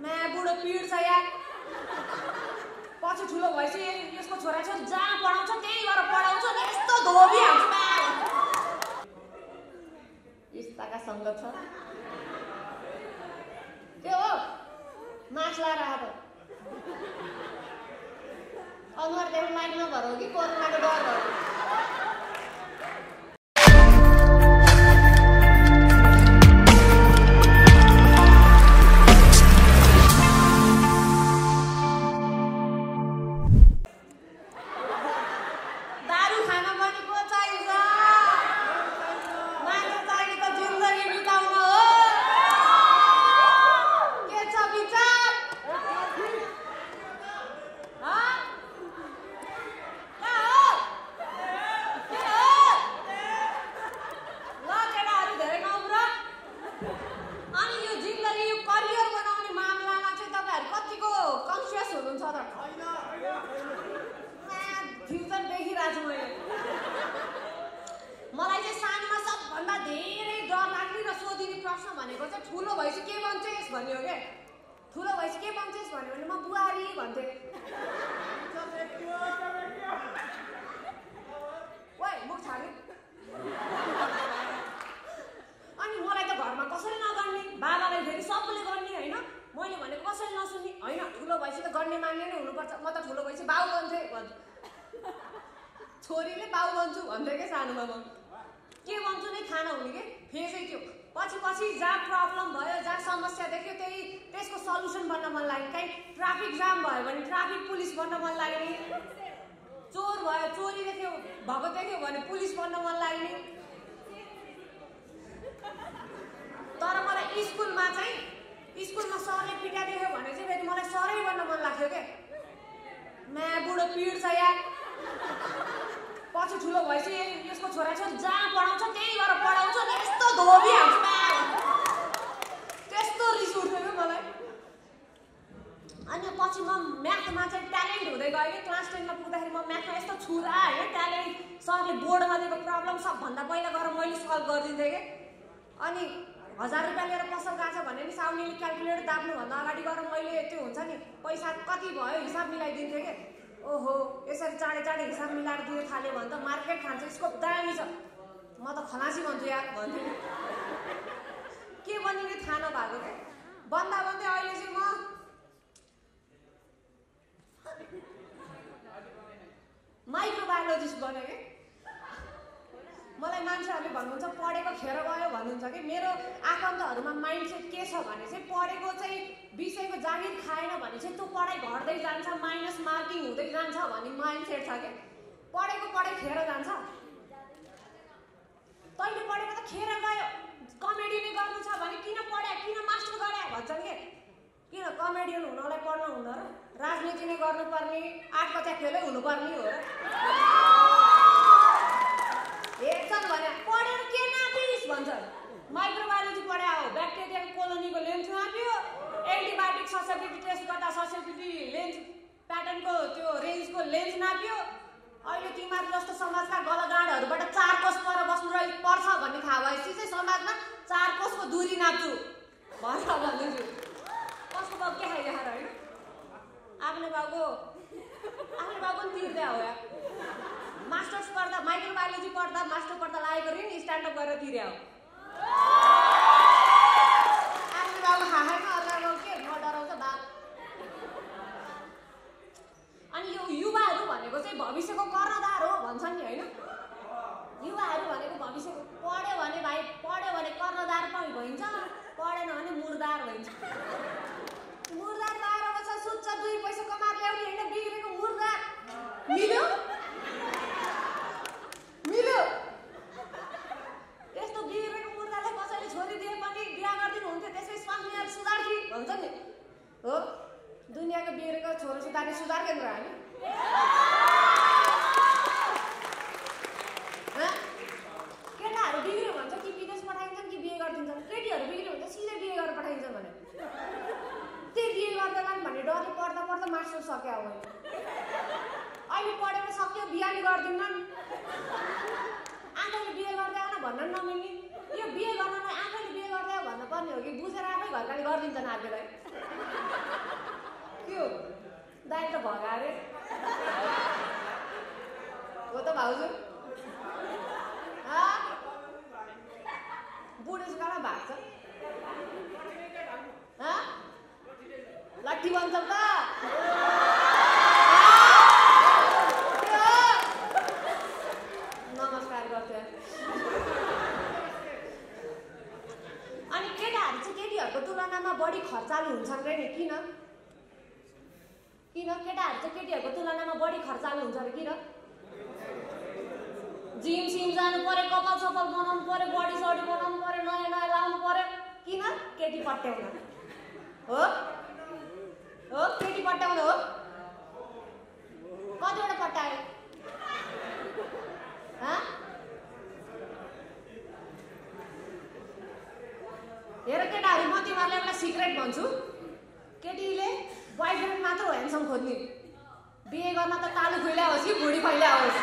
पिड छ यहाँ पछि ठुलो भएपछि यसको छोराछोरी जहाँ पढाउँछ त्यही गएर पढाउँछ यस्तो धोबी यस्ताका सङ्गत छ। त्यो हो मास लाएर आएको। अनुहार देख्नु नभएर हो कि कोरोनाको डर भयो हुनुपर्छ म त ठुलो भएपछि बाउ बन्थेँ भन्छु छोरीले बाउ बन्छु भन्थ्यो क्या सानोमा म के बन्छु नै थाहा नहुने कि? फेजै त्यो। पछि पछि जहाँ प्रब्लम भयो जहाँ समस्या देख्यो त्यही त्यसको सल्युसन बन्न मन लाग्ने कहीँ ट्राफिक जाम भयो भने ट्राफिक पुलिस बन्न मन लाग्ने चोर भयो चोरी देख्यो भएको देख्यो भने पुलिस बन्न मन लाग्ने तर मलाई स्कुलमा चाहिँ स्कुलमा सरले पिटा देख्यो भने चाहिँ मलाई सरै बन्न मन लाग्थ्यो क्या म्या बुढो पिड छ यहाँ पछि ठुलो भएपछि यसको छोराछोरी जहाँ पढाउँछ त्यही गएर पढाउँछ यस्तो धोबी हाल्छ म्या। त्यस्तो रिस उठ्थ्यो क्या मलाई। अनि पछि म म्याथमा चाहिँ ट्यालेन्ट हुँदै गएँ क्लास टेनमा पुग्दाखेरि म म्याथमा यस्तो छुरा होइन ट्यालेन्ट सरले बोर्डमा दिएको प्रब्लम सबभन्दा पहिला गएर मैले सल्भ गरिदिन्थेँ कि। अनि हजार रुपियाँ लिएर पसल गएको छ भने नि साउनीले क्यालकुलेटर दाब्नुभन्दा अगाडि गएर मैले त्यो हुन्छ नि पैसा कति भयो हिसाब मिलाइदिन्थेँ कि? ओहो यसरी चाँडै चाँडै हिसाब मिलाएर दिन थाल्यो भने त मार्केट खान्छ यसको दामी छ। म त खलासी भन्छु यार भन्थेँ के बनिने थाहा नभएको क्या बन्दा बन्दै अहिले चाहिँ म माइक्रोबायोलोजिस्ट बन्यो कि? मलाई मान्छेहरूले भन्नुहुन्छ पढेको खेर गयो भन्नुहुन्छ कि? मेरो आफन्तहरूमा माइन्डसेट के छ भने चाहिँ पढेको चाहिँ विषयको जागिर खाएन भने चाहिँ त्यो पढाइ घट्दै जान्छ माइनस मार्किङ हुँदै जान्छ भन्ने माइन्डसेट छ कि पढेको पढाइ खेर जान्छ। तैँले पढेको त खेर गयो। कमेडी नै गर्नु छ भने किन पढ्या किन मास्टर गरे भन्छन् कि? किन कमेडियन हुनलाई पढ्न हुँदो र राजनीति नै गर्नुपर्ने आठ बच्चा खेलै हुनुपर्ने हो र हेर्छन् भने पढेर के नापिस भन्छन् माइक्रोबायोलोजी पढाए हो ब्याक्टेरियाको कोलोनीको लेन्थ नाप्यो ससेबिलिटी टेस्ट गर्दा ससेबिलिटी लेन्थ प्याटर्नको त्यो रेन्जको लेन्थ नाप्यो। अहिले तिमीहरू जस्तो समाजका गलगाँडहरूबाट चार कोष पर बस्नु रहि पर्छ भन्ने थाहा भएपछि चाहिँ समाजमा चार कोषको दूरी नाप्छु। भनेर भन्दैछु कसको बाउ के खाइरहेको होइन? आफ्नो बाउको आफ्नो बाउ पनि तिर्दै हो या। मास्टर्स पढ्दा माइक्रोबायोलोजी पढ्दा मास्टर पढ्दा लागेको ऋण स्ट्यान्डअप गरेर तिर्या हो आफ्नो बाबु खाएन अर्को बाबु के म डराउँछ बाप अनि यो युवाहरू भनेको चाहिँ भविष्यको कर्णधार हो भन्छन् नि होइन युवाहरू भनेको भविष्यको पढ्यो भने भाइ पढ्यो भने कर्णधार पनि भइन्छ पढेन भने मुर्दार भइन्छ मुर्दार बाह्र वर्ष सुत्छ दुई पैसा कमाएर ल्याउने होइन बिग्रेको मुर्दार मिल्यो मिल्यो यस्तो बिग्रेको मुर्दालाई कसैले छोरी दिए पनि बिहा गरिदिनु हुन्थ्यो त्यसै स्वामीहरू सुधार्थी भन्छ नि हो दुनियाँको बिग्रेको छोरो सुधार्ने सुधार केन्द्र हामी हँ? केटाहरू बिग्रियो भन्छ कि विदेश पठाइन्छन् कि बिहे गरिदिन्छन् केटीहरू बिग्रियो भने चाहिँ सिधै बिहे गरेर पठाइन्छ भने त्यही बिहे गर्दैनन् भन्ने पढ्दा मास्टर सक्यो मैले अहिले पढेर सक्यो बिहा नि गर्दैनन्। आफैले बिहे गर्दै आउन भन्न नमिल्ने। यो बिहे गर्नलाई आफैले बिहे गर्दै आऊ भन्नु पर्ने हो कि? बुझेर आफै घरकाले गरिदिन्छन् अर्कोलाई त्यो दाइ त भगा अरे। हो त भाउजू। बुढेसकालमा भएको छ लट्ठी भन्छ त नमस्कार गर्थ्यो अनि केटाहरू चाहिँ केटीहरूको तुलनामा बढी खर्चालु हुन्छन् रे नि किन किन केटाहरू चाहिँ केटीहरूको तुलनामा बढी खर्चालु हुन्छ अरे किन जिम सिम जानु पर्यो कपाल सपाल बनाउनु पर्यो बडी सडी बनाउनु पर्यो नयाँ नयाँ लाउनु पर्यो किन केटी पट्याउन हो हो केटी पट्याउन हो कतिवटा पट्यायो हेर केटाहरू म तिमीहरूलाई एउटा सिक्रेट भन्छु केटीले बोयफ्रेन्ड मात्र हो खोज्ने बिहे गर्न त तालु होस् कि भुँडी खुइल्या होस्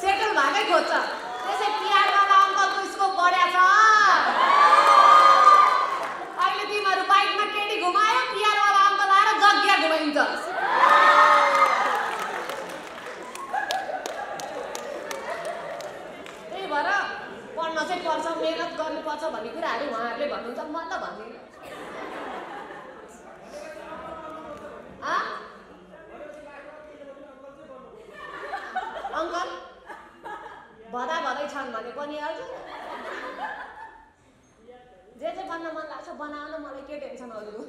सेटल भएकै खोज्छ त्यसै अङ्कलको स्कोप बढ्या अहिले तिमीहरू बाइकमा केटी घुमायो पिआरवाला अङ्कल आएर जग्गा घुमाइन्छ त्यही भएर पढ्न चाहिँ पर्छ मेहनत गर्नुपर्छ भन्ने कुराहरू उहाँहरूले भन्नुहुन्छ त भन्दिनँ अङ्कल भदा भदै छन् भने बनिहाल्छ जे चाहिँ बन्न मन लाग्छ बनाउन मलाई के टेन्सन अरू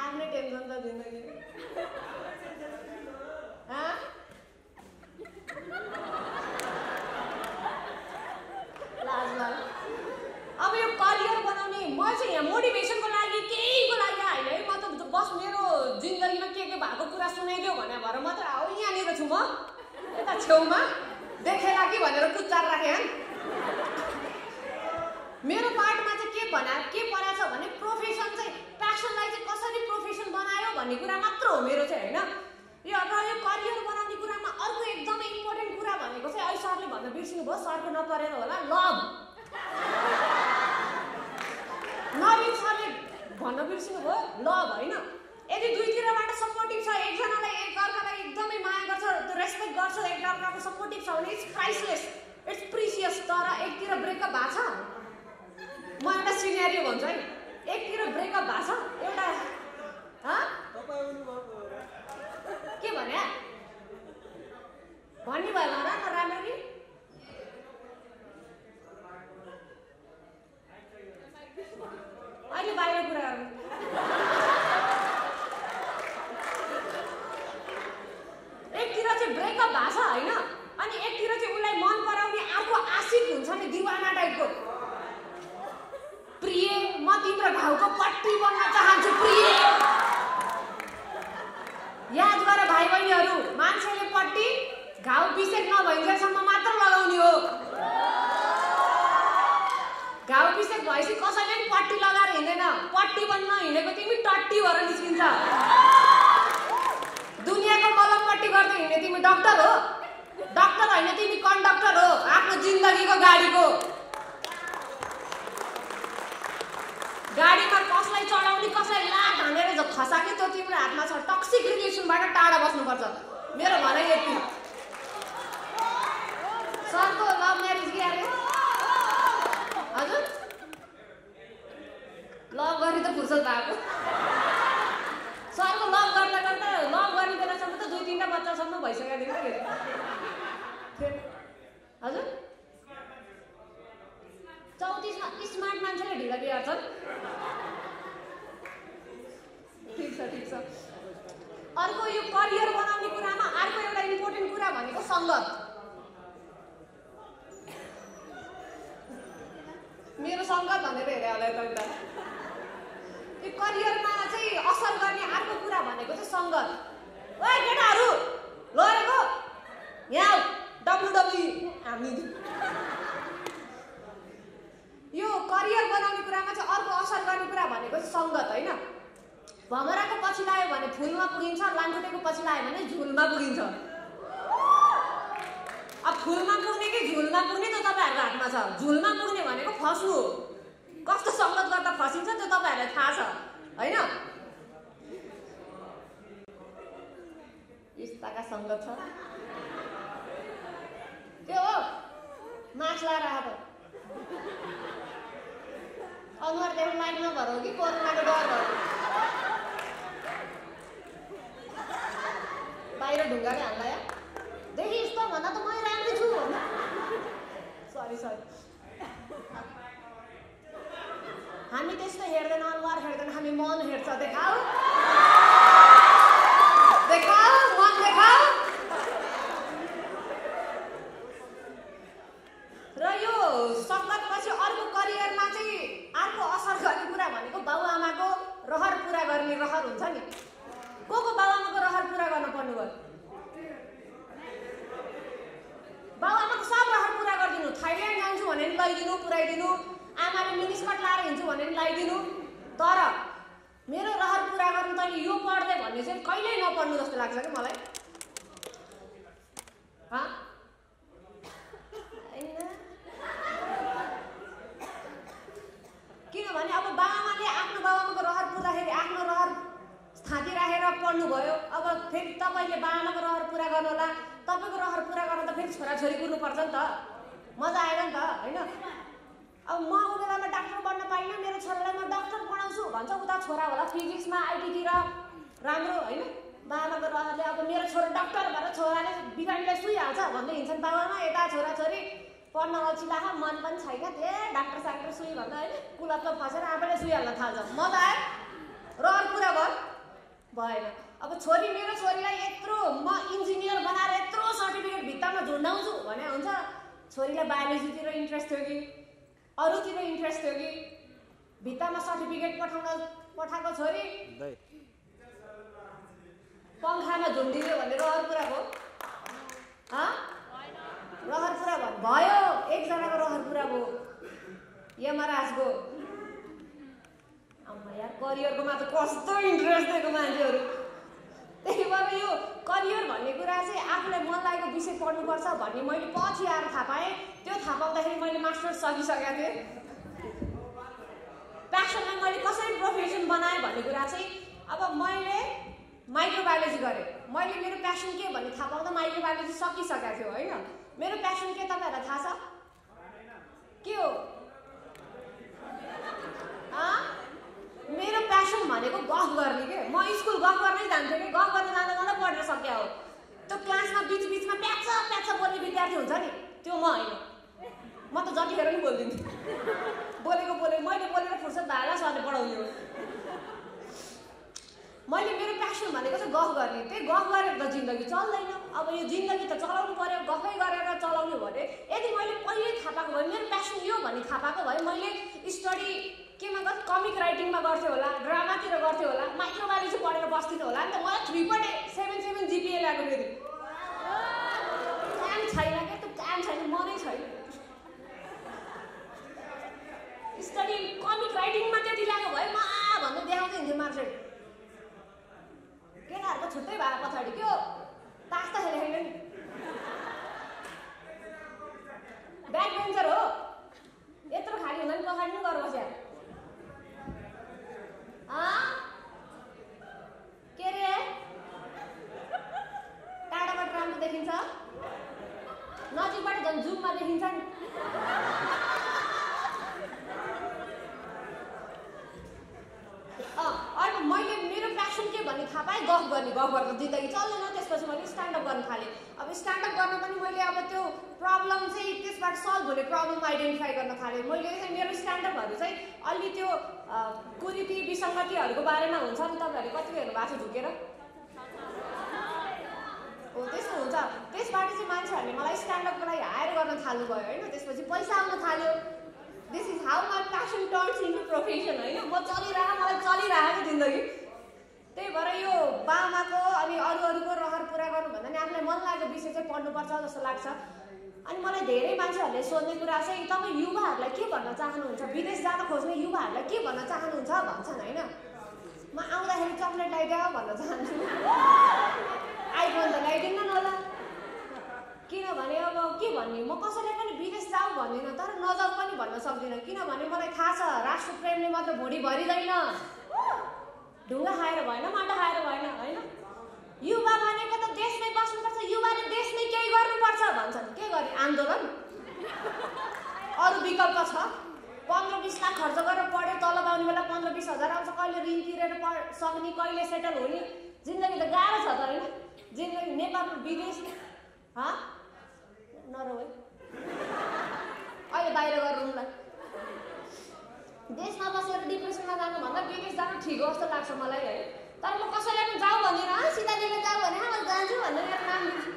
आफ्नै टेन्सन त जिन्दगी लाज लाग्यो अब यो करियर बनाउने म चाहिँ यहाँ मोटिभेसनको लागि केहीको लागि होइन है म त बस मेरो जिन्दगीमा के के भएको कुरा सुनाइदियो भने भएर मात्र हो यहाँनिर छु म यता छेउमा देखेला कि भनेर कुच्चार राखेँ मेरो पार्टमा चाहिँ के भना के परेछ भने प्रोफेसन चाहिँ प्यासनलाई चाहिँ कसरी प्रोफेसन बनायो भन्ने कुरा मात्र हो मेरो चाहिँ होइन यो र यो करियर बनाउने कुरामा अर्को एकदमै इम्पोर्टेन्ट कुरा भनेको चाहिँ अहिले सरले भन्न बिर्सिनु भयो सरको नपरेर होला लभ नवीन सरले भन्न बिर्सिनु भयो लभ होइन यदि दुईतिरबाट सपोर्टिभ छ एकजनालाई एकअर्कालाई एकदमै माया गर्छ रेस्पेक्ट गर्छ एकअर्काको सपोर्टिभ छ भने इट्स प्राइसलेस इट्स प्रिसियस तर एकतिर ब्रेकअप भएको छ? म एउटा सिनेरियो भन्छु है एकतिर ब्रेकअप भएको छ एउटा के भने भन्ने भयो होला न राम्ररी अहिले बाहिर कुरा गर्नु एकतिर चाहिँ ब्रेकअप भएको छ होइन अनि एकतिर चाहिँ उसलाई मन पराउने अर्को आशिक हुन्छ नि दिवाना टाइपको प्रिय म तिम्रो घाउको पट्टी बन्न चाहन्छु प्रिय याद गर भाइ बहिनीहरू मान्छेले पट्टी घाउ पिसेक नभइन्जेलसम्म मात्र लगाउने हो घाउ पिसेक भएपछि कसैले पनि पट्टी लगाएर हिँड्दैन पट्टी बन्न हिँडेको तिमी टट्टी भएर निस्किन्छ दुनियाँको मलम पट्टी गर्दै हिँड्ने तिमी डक्टर हो डक्टर होइन तिमी कन्डक्टर हो जिन्दगीको गाडीको। गाडीमा कसलाई चढाउने कसलाई लाट हानेर खसाके त्यो तिम्रो हातमा छ। टक्सिक रिलेसनबाट टाढा बस्नुपर्छ। मेरो भनाइ यति। सरको लभ म्यारेज के अरे? हजुर? लभ गरी त फुर्सद भएको। सरको लभ गर्दा गर्दा लभ गर्ने बेलासम्म त दुई तिनवटा बच्चासम्म भइसकेको थियो हजुर? मान्छेले ढिला बिहा गर्छन्। ठिक छ ठिक छ। अर्को यो करियर बनाउने कुरामा अर्को एउटा इम्पोर्टेन्ट कुरा भनेको सङ्गत। मेरो सङ्गत भनेर हेरे होला त यो करियरमा चाहिँ असर गर्ने अर्को कुरा भनेको चाहिँ सङ्गत ओ केटाहरू लडेको यहाँ डब्लुडब्लु हामी यो करियर बनाउने कुरामा चाहिँ अर्को असर गर्ने कुरा भनेको चाहिँ सङ्गत होइन भमराको पछि लाग्यो भने फुलमा पुगिन्छ लाग्यो भने झुलमा पुगिन्छ अब फुलमा पुग्ने कि झुलमा पुग्ने त तपाईँहरूको हातमा छ झुलमा पुग्ने भनेको फस्नु हो कस्तो सङ्गत गर्दा फसिन्छ त्यो तपाईँहरूलाई थाहा छ होइन यस्ताका सङ्गत छ त्यो हो मास्क लगाएर आएको अनुहार देख्नु लाइट नभएर हो कि कोरोनाको डर भयो बाहिर ढुङ्गाले हाल्ला या देखिस् त भन्दा मै राम्रै छु सरी सरी हामी त्यस्तो हेर्दैन अनुहार हेर्दैन हामी मन हेर्छ देखाऊ देखाऊ मन देखाऊ र यो सङ्गतपछि अर्को करियरमा चाहिँ अर्को असर गर्ने कुरा भनेको बाबुआमाको रहर पुरा गर्ने रहर हुन्छ नि को को बाबुआमाको रहर पुरा गर्न पर्नुभयो बाबुआमाको सब रहर पुरा गरिदिनु थाइल्यान्ड जान्छु भने नि लैदिनु पुऱ्याइदिनु। आमाले मिनिस्कट लाएर हिँड्छु भने नि लगाइदिनु तर मेरो रहर पुरा गर्नु तैँले यो पढ्दै भन्ने चाहिँ कहिल्यै नपढ्नु जस्तो लाग्छ कि मलाई हँ? होइन। किनभने अब बाबामाले आफ्नो बाबामाको रहर पुर्दाखेरि आफ्नो रहर थाँती राखेर पढ्नुभयो अब फेरि तपाईँले बाबामाको रहर पुरा गर्नु होला तपाईँको रहर पुरा गर्न त फेरि छोराछोरी कुर्नुपर्छ नि त मजा आएन नि त होइन अब म ऊ बेलामा डाक्टर बन्न पाइनँ मेरो छोरालाई म डक्टर पढाउँछु भन्छ उता छोरा होला फिजिक्समा आइटीतिर। राम्रो होइन? बाबाको रहरले अब मेरो छोरा डक्टर भएर छोराले बिरामीलाई सुइहाल्छ भन्दै हिँड्छन् बाबामा यता छोराछोरी पढ्न अल्छिला मन पनि छैन। ए डाक्टर साक्टर सुई भन्दा होइन? कुलतमा फसेर आफैले सुइहाल्न थाल्छ। मजा आयो रहर पुरा भयो। भएन। अब छोरी मेरो छोरीलाई यत्रो म इन्जिनियर बनाएर यत्रो सर्टिफिकेट भित्तामा झुन्डाउँछु भने हुन्छ। छोरीलाई बायोलोजीतिर इन्ट्रेस्ट थियो कि? अरूतिर इन्ट्रेस्ट थियो कि? भित्तामा सर्टिफिकेट पठाउन पठाएको छोरी पङ्खामा झुन्डियो भने रहर पुरा भयो। हँ? रहर पुरा भयो? एकजनाको रहर पुरा भयो। यमराजको आम्मा यार करियरकोमा त कस्तो इन्ट्रेस्ट दिएको मान्छेहरू। त्यही भएर यो करियर भन्ने कुरा चाहिँ आफूलाई मन लागेको विषय पढ्नुपर्छ भन्ने मैले पछि आएर थाहा पाएँ। त्यो थाहा पाउँदाखेरि मैले मास्टर्स सकिसकेको थिएँ। प्यासनलाई मैले कसरी प्रोफेसन बनाएँ भन्ने कुरा चाहिँ अब मैले माइक्रोबायोलोजी गरेँ। मैले मेरो प्यासन के भन्ने थाहा पाउँदा माइक्रोबायोलोजी सकिसकेको थियो होइन? मेरो प्यासन के तपाईँहरूलाई थाहा छ? के हो? मेरो प्यासन भनेको गफ गर्ने के? म स्कुल गफ गर्नै जान्थेँ कि? गफ गर्न जाँदा जाँदा पढेर सकिया हो। त्यो क्लासमा बिच बिचमा प्याच प्याच बोल्ने विद्यार्थी हुन्छ नि। त्यो म होइन। म त जतिखेर पनि बोलिदिन्थेँ बोलेको बोले मैले बोलेर फुर्सद भएर सरले पढाउने हो मैले मेरो प्यासन भनेको चाहिँ गफ गर्ने त्यही गफ गरेर त जिन्दगी चल्दैन। अब यो जिन्दगी त चलाउनु पऱ्यो गफै गरेर चलाउनु भने यदि मैले पहिल्यै थाहा पाएको भए मेरो प्यासन यो भन्ने थाहा पाएको भए मैले स्टडी केमा गर् कमिक राइटिङमा गर्थेँ होला ड्रामातिर गर्थेँ होला माइक्रोबायोलोजी पढेर बस्थिनँ होला नि त मलाई three point seven seven GPA ल्याएको फेरि काम छैन क्या त्यो काम छैन मनै छैन स्टडी कमिक राइटिङमा त्यति ल्याएको भए म आ भन्दै देखाउँदै हिँड्थेँ मार्क्सहरू केटाहरूको छुट्टै भएर पछाडि के हो तास त खेलेको नि ब्याक बेन्चर हो यत्रो खाली हुँदा नि पछाडि पनि गरेर बस्या के रे टाढाबाट राम्रो देखिन्छ नजिकबाट झन् जुममा देखिन्छ नि अँ, अर्को मैले मेरो प्यासन के भन्ने थाहा पाएँ गफ गर्ने गर्दा जिन्दगी चल्दैन त्यसपछि मैले स्ट्यान्डअप गर्न थालेँ। अब स्ट्यान्डअप गर्न पनि मैले अब त्यो प्रब्लम चाहिँ त्यसबाट सल्भ हुने प्रब्लम आइडेन्टिफाई गर्न थालेँ। मैले चाहिँ मेरो स्ट्यान्डअपहरू चाहिँ अलि त्यो कुरीति विसङ्गतिहरूको बारेमा हुन्छ नि तपाईँहरूले कति हेर्नु भएको छ झुकेर? हो त्यस्तो हुन्छ। त्यसबाट चाहिँ मान्छेहरूले मलाई स्ट्यान्डअपको लागि हायर गर्न थाल्नुभयो होइन? त्यसपछि पैसा आउन थाल्यो। This is how my passion turns into profession होइन? म चलिरह मलाई चलिरहेको जिन्दगी। त्यही भएर यो बामाको अनि अरू अरूको रहर पुरा गर्नु भन्दा नि आफूलाई मन लागेको विषय चाहिँ पढ्नुपर्छ जस्तो लाग्छ। अनि मलाई धेरै मान्छेहरूले सोध्ने कुरा चाहिँ तपाईँ युवाहरूलाई के भन्न चाहनुहुन्छ? विदेश जान खोज्ने युवाहरूलाई के भन्न चाहनुहुन्छ? भन्छन् होइन? म आउँदाखेरि चक्लेट ल्याइदियो भन्न चाहन्छु। आइफोन त ल्याइदिन्न न होला। किनभने अब के भन्ने? म कसैलाई पनि विदेश जाऊ भन्दिनँ तर नजाऊ पनि भन्न सक्दिनँ। किनभने मलाई थाहा छ राष्ट्र प्रेमले मात्र भुँडी भरिँदैन। ढुङ्गा खाएर भएन माटो खाएर भएन होइन? युवा भनेको त देशमै बस्नुपर्छ युवाले देशमै केही गर्नुपर्छ भन्छन्। के गर्ने? आन्दोलन? अरू विकल्प छ। पन्ध्र बिस लाख खर्च गरेर पढ्यो तल पाउने बेला पन्ध्र बिस हजार आउँछ। कहिले ऋण तिरेर पढ सक्ने कहिले सेटल हुने? जिन्दगी त गाह्रो छ त होइन? जिन्दगी नेपाल विदेश नरौ है। अहिले बाहिर रुमलाई देशमा बसेर डिप्रेसनमा जानुभन्दा विदेश जानु ठिक हो जस्तो लाग्छ मलाई है। तर म कसैलाई पनि जाऊ भन्दिनँ सिधा दिने जाऊ भने म जान्छु भनेर मेरो नाम लिन्छु।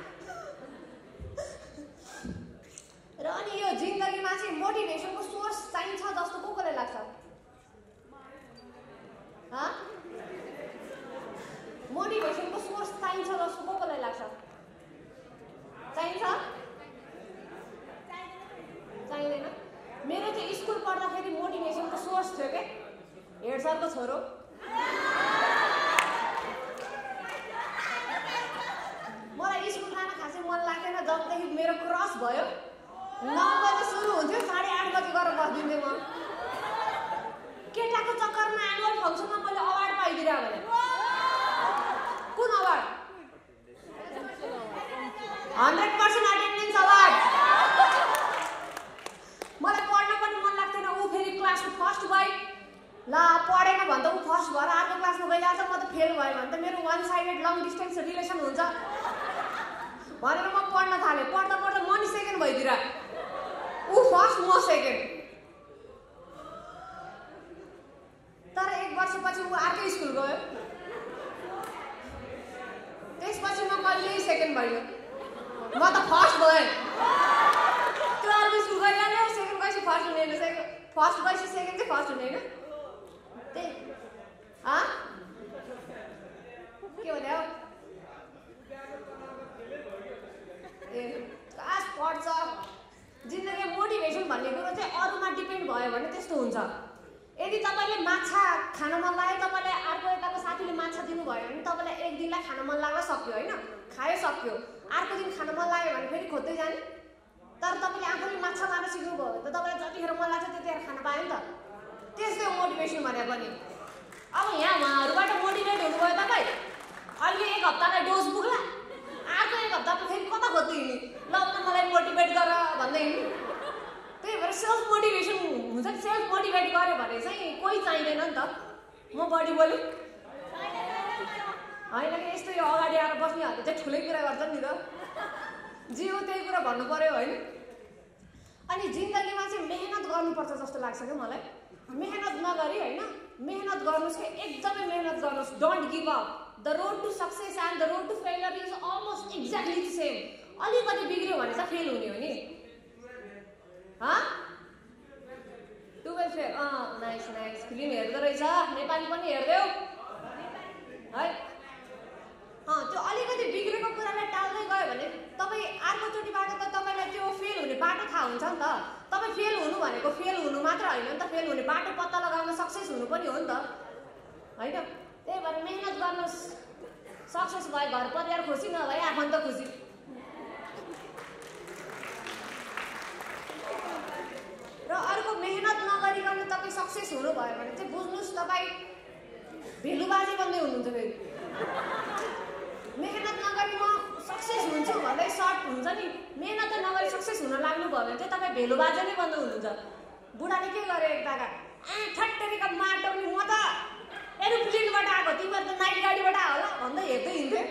र अनि यो जिन्दगीमा चाहिँ मोटिभेसनको सोर्स चाहिन्छ जस्तो को कोलाई लाग्छ? मोटिभेसनको सोर्स चाहिन्छ जस्तो को कोलाई लाग्छ चाहिन्छ चाहिँदैन मेरो चाहिँ स्कुल पढ्दाखेरि मोटिभेसनको सोर्स थियो क्या हेड सरको छोरो मलाई स्कुल जान खासै मन लाग्थेन जबदेखि मेरो क्रस भयो नौ बजी सुरु हुन्थ्यो साढे आठ बजी गएर बस्दिन्थेँ म केटाको चक्करमा एनुअल फङ्सनमा मैले अवार्ड पाइदिएर भने कुन award hundred percent attendance award मलाई पढ्न पनि मन लाग्थेन ऊ फेरि क्लासको फर्स्ट भयो ल पढेन भने त ऊ फर्स्ट भएर अर्को क्लासमा गइरहेको छ म त फेल भयो भने त मेरो one sided long distance relation हुन्छ। भनेर म पढ्न थालेँ। पढ्दा पढ्दा म नि सेकेन्ड भइदिएर ऊ फर्स्ट म सेकेन्ड तर एक वर्षपछि ऊ अर्कै स्कुल गयो त्यसपछि म कहिल्यै सेकेन्ड भइनँ म त फर्स्ट भएँ त्यो अर्को स्कुल गइहाल्यो सेकेन्ड गएपछि फर्स्ट हुने होइन सेकेन्ड फर्स्ट गएपछि सेकेन्ड चाहिँ फर्स्ट हुने होइन त्यही हँ के भने हौ ए क्लास पढ्छ जिन्दगी मोटिभेसन भन्ने कुरो चाहिँ अरूमा डिपेन्ड भयो भने त्यस्तो हुन्छ। यदि तपाईँले माछा खान मन लाग्यो तपाईँलाई अर्को यताको साथीले माछा दिनुभयो भने तपाईँलाई एक दिनलाई खान मन लाग्न सक्यो होइन? खायो सक्यो। अर्को दिन खान मन लाग्यो भने फेरि खोज्दै जाने। तर तपाईँले आफूले माछा मार्न सिक्नुभयो भने त तपाईँलाई जतिखेर मन लाग्छ त्यतिखेर खान पायो नि त। त्यस्तै मोटिभेसन भने पनि अब यहाँ उहाँहरूबाट मोटिभेट हुनुभयो तपाईँ। अहिले एक हप्तालाई डोज पुग्ला। अर्को एक हप्तामा फेरि कता खोज्दै हिँड्ने ल न मलाई मोटिभेट गर भन्दै। हिँड्ने त्यही भएर सेल्फ मोटिभेसन हुन्छ नि? सेल्फ मोटिभेट गऱ्यो भने चाहिँ कोही चाहिँदैन नि त। म बढी बोलेँ। होइन कि यस्तो यो अगाडि आएर बस्नेहरूले चाहिँ ठुलै कुरा गर्छ नि त। जे हो त्यही कुरा भन्नु पऱ्यो होइन। अनि जिन्दगीमा चाहिँ मेहनत गर्नुपर्छ जस्तो लाग्छ क्या मलाई। मेहनत नगरी होइन मेहनत गर्नुहोस् कि एकदमै मेहनत गर्नुहोस्। Don't give up the road to success and the road to failure is almost exactly the same अलिकति बिग्रियो भने चाहिँ फेल हुने हो नि। Twelve fail nice nice film हेर्दो रहेछ। नेपाली पनि हेरिदेऊ। है? अँ त्यो अलिकति बिग्रेको कुरालाई टाल्दै गयो भने तपाईँ अर्कोचोटिबाट त तपाईँलाई त्यो फेल हुने बाटो थाहा हुन्छ नि त। तपाईँ फेल हुनु भनेको फेल हुनु मात्र होइन नि त। फेल हुने बाटो पत्ता लगाउन सक्सेस हुनु पनि हो नि त। होइन? भएर मेहनत गर्नुहोस्। सक्सेस भयो घर परिवार खुसी नभए आफन्त खुसी। र अर्को मेहनत नगरिकन तपाईँ सक्सेस हुनुभयो भने चाहिँ बुझ्नुहोस् तपाईँ भेलुबाजी बन्दै हुनुहुन्छ फेरि। मेहनत नगरी म सक्सेस हुन्छु भन्दै सर्ट हुन्छ नि मेहनत नगरी सक्सेस हुन लाग्नुभयो भने चाहिँ तपाईँ भेलुबाजे नै बन्द हुनुहुन्छ। बुढाले के गर्यो एकताका ठट्टरीका माटो नि म त एरोप्लेनबाट आएको तिमीहरू त नाइट गाडीबाट आयो होला भन्दै हेर्दै हिँड्थेँ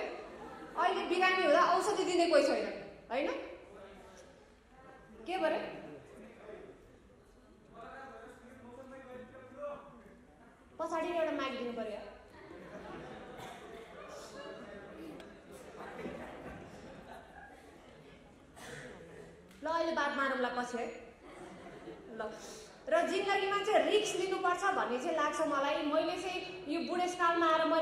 अहिले बिरामी हुँदा औषधि दिने कोही छैन होइन? के भरे पछाडि एउटा माइक दिनु पर्यो ल अहिले बात मारौँला पछि है। ल। र जिन्दगीमा चाहिँ रिक्स लिनुपर्छ भन्ने चाहिँ लाग्छ मलाई। मैले चाहिँ यो बुढेसकालमा आएर मैले